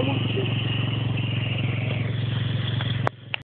kamutsi.